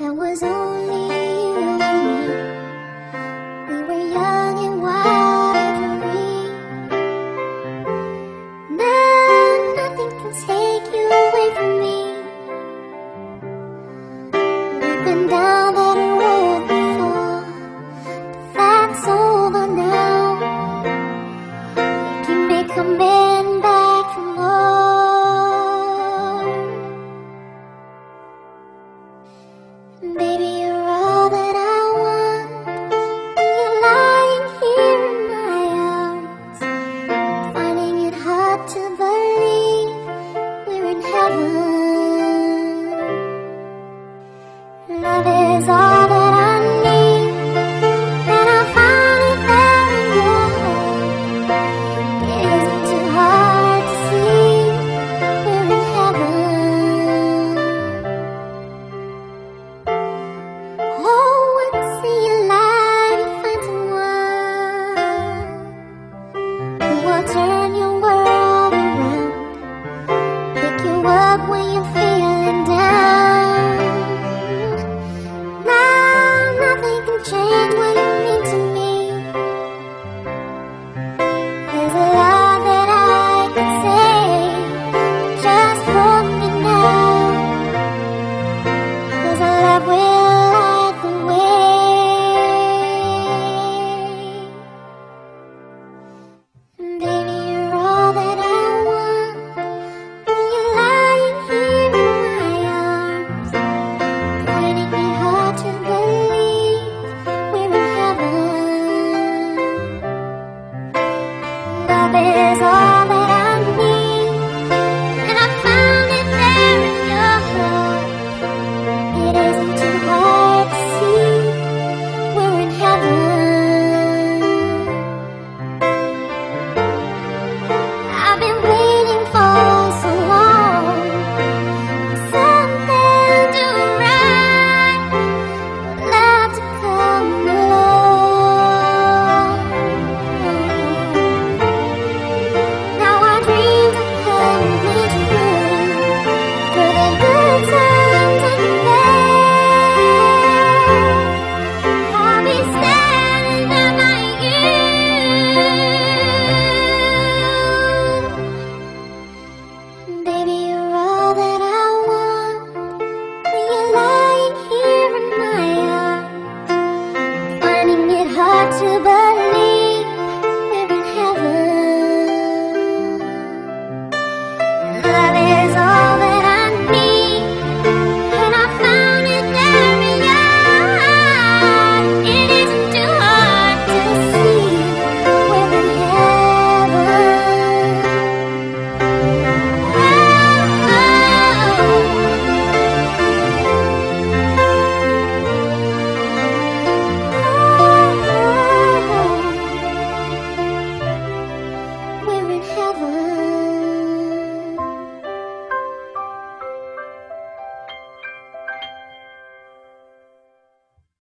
That was only you and me. We were young and wild and free. Now nothing can take you away from me. We've been down that road before, but that's over now. You can make a Baby